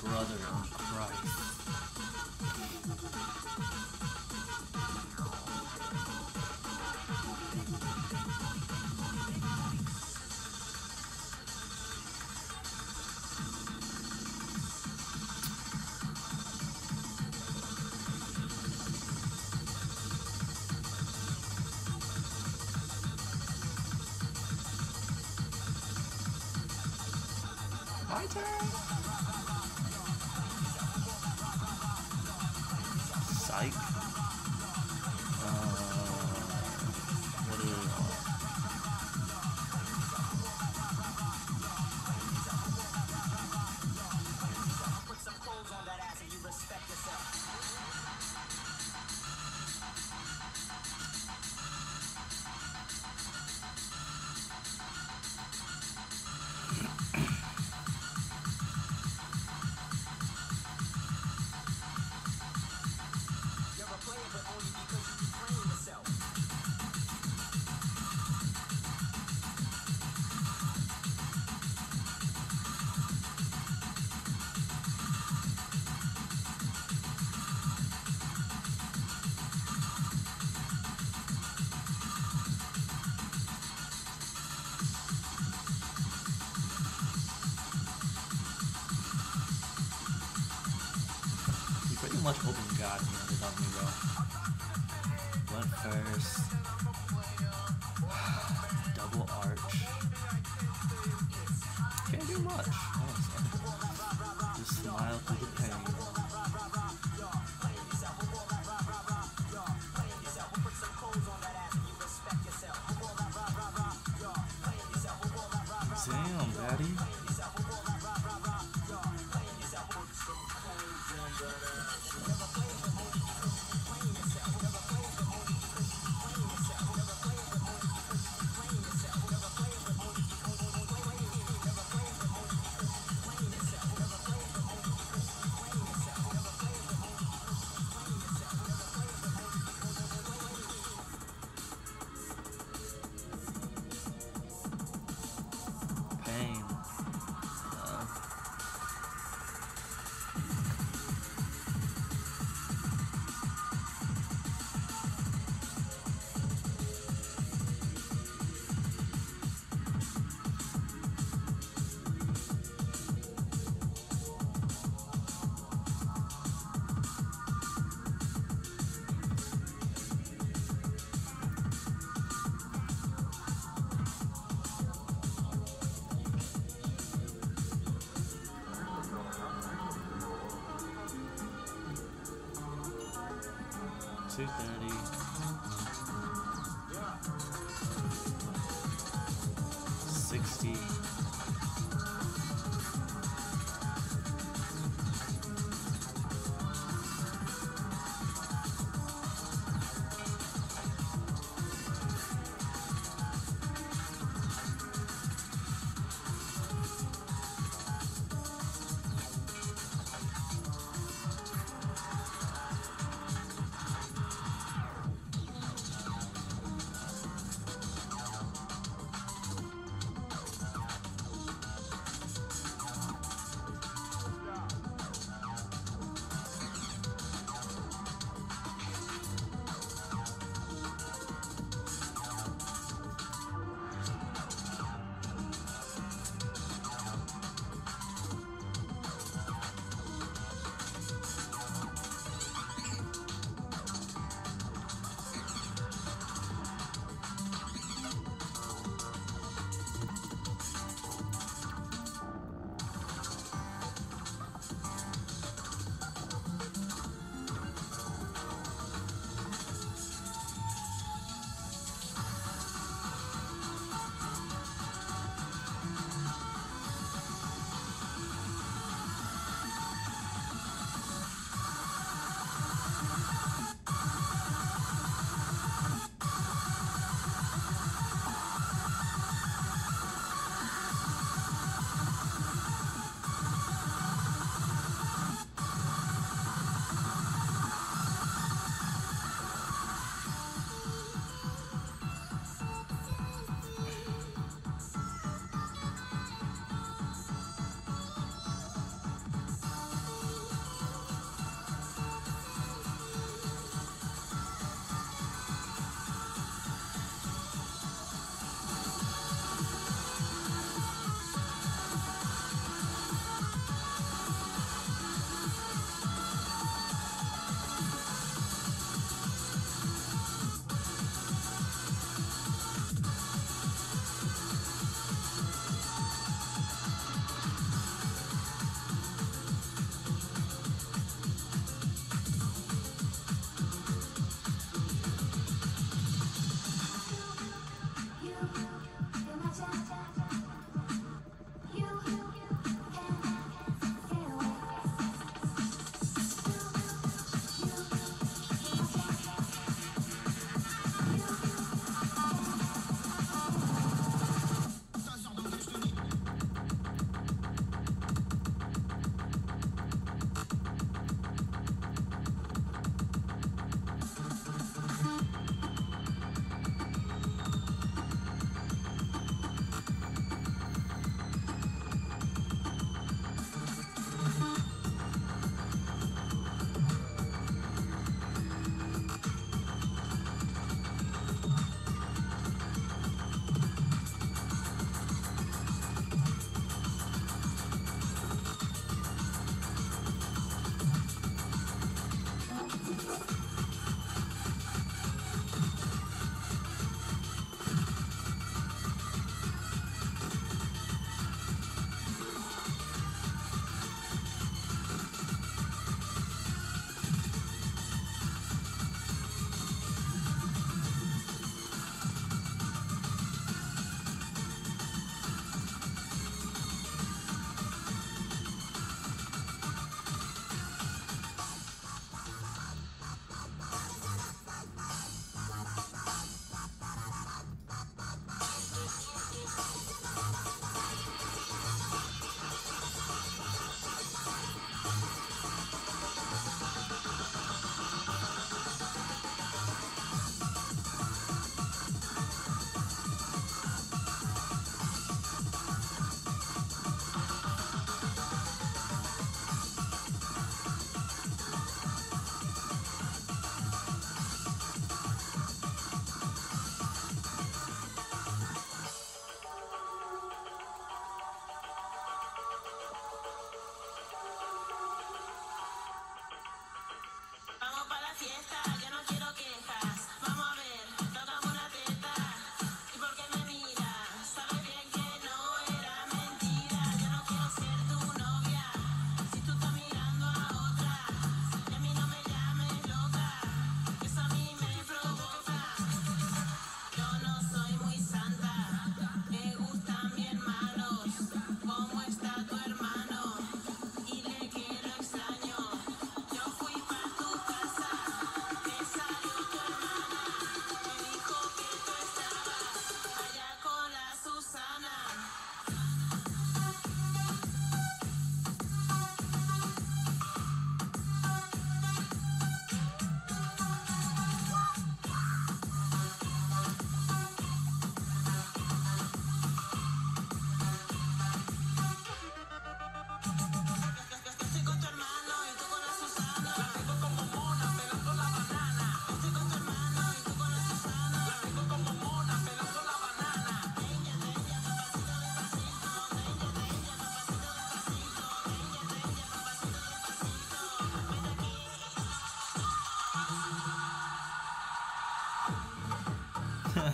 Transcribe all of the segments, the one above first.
brother in Christ. My turn. Psych. Much opened God handed on me though. Went first. Double arch. Can't do much, oh, honestly. Just smile through the pain. Damn, daddy. 230.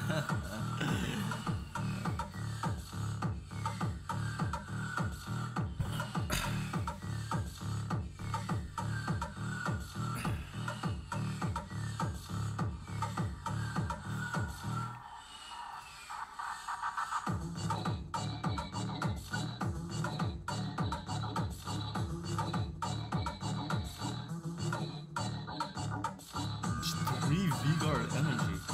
Just 3 V Guard energy.